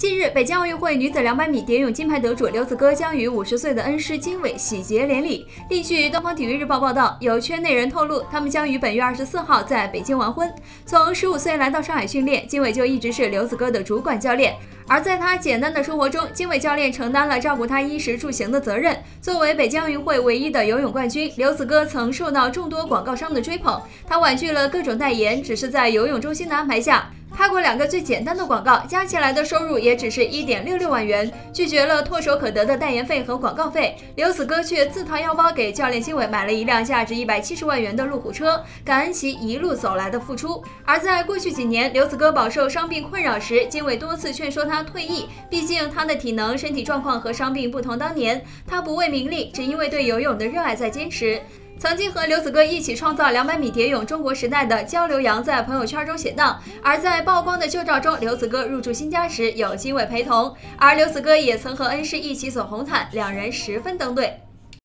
近日，北京奥运会女子200米蝶泳金牌得主刘子歌将与50岁的恩师金伟喜结连理。另据东方体育日报报道，有圈内人透露，他们将于本月24号在北京完婚。从15岁来到上海训练，金伟就一直是刘子歌的主管教练。而在他简单的生活中，金伟教练承担了照顾他衣食住行的责任。作为北京奥运会唯一的游泳冠军，刘子歌曾受到众多广告商的追捧。他婉拒了各种代言，只是在游泳中心的安排下。拍过两个最简单的广告，加起来的收入也只是一点六六万元，拒绝了唾手可得的代言费和广告费。刘子歌却自掏腰包给教练金伟买了一辆价值一百七十万元的路虎车，感恩其一路走来的付出。而在过去几年，刘子歌饱受伤病困扰时，金伟多次劝说他退役，毕竟他的体能、身体状况和伤病不同当年。他不为名利，只因为对游泳的热爱在坚持。曾经和刘子歌一起创造两百米蝶泳中国时代的焦刘洋在朋友圈中写道：“而在曝光的旧照中，刘子歌入住新家时有金伟陪同，而刘子歌也曾和恩师一起走红毯，两人十分登对。”